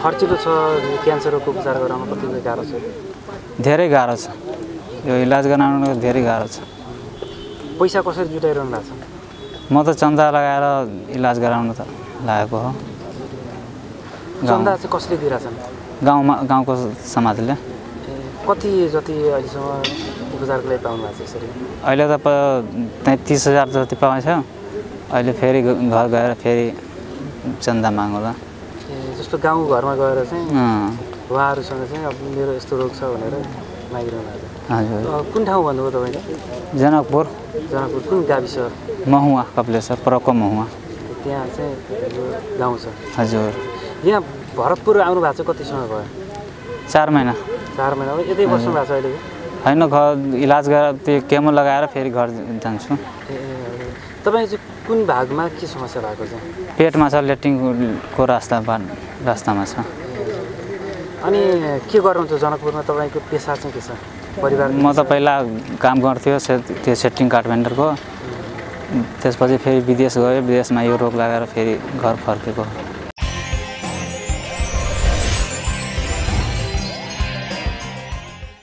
खर्चिलो छ क्यान्सर रोगको उपचार गराउन कति गाह्रो छ? धेरै गाह्रो छ। यो इलाज गराउनु धेरै गाह्रो छ। पैसा कसरी जुटाइरहनु भएको छ? म त चन्दा लगाएर इलाज गराउन त लागेको हो। चन्दा चाहिँ कसले दिइरहेछन्? गाउँमा गाउँको समाजले। कति जति अहिलेसम्म उपचारको लागि पाउनु भएको छ यसरी? अहिले त प तैँतिस हजार जति पाउँछ अहिले फेरि घर गएर फेरि चन्दा मागौँला। जस्तो गाउँ घरमा गएर चाहिँ उहाँहरूसँग चाहिँ अब मेरो यस्तो रोग छ भनेर मागिरहनु हजुर। कुन ठाउँ भन्नुभयो तपाईँले? जनकपुर। जनकपुर कुन गाविस? महुवा कपिलेश्वर परको महुवा। त्यहाँ चाहिँ गाउँ छ। हजुर। यहाँ भरतपुर आउनु भएको छ कति समय भयो? चार महिना। चार महिना भयो। यतै बस्नु भएको छ अहिले? होइन घर इलाज गरेर त्यो केमो लगाएर फेरि घर जान्छु। तपाईँ चाहिँ कुन भागमा के समस्या भएको छ? पेटमा छ लेट्रिनको रास्ता रास्तामा छ। अनि के गर्नुहुन्छ जनकपुरमा? तपाईँको पेसा चाहिँ के छ? परिवार म त पहिला काम गर्थ्यो से त्यो सेटिङ कार्पेन्टरको। त्यसपछि फेरि विदेश गयो विदेशमा यो रोग लगाएर फेरि घर फर्केको।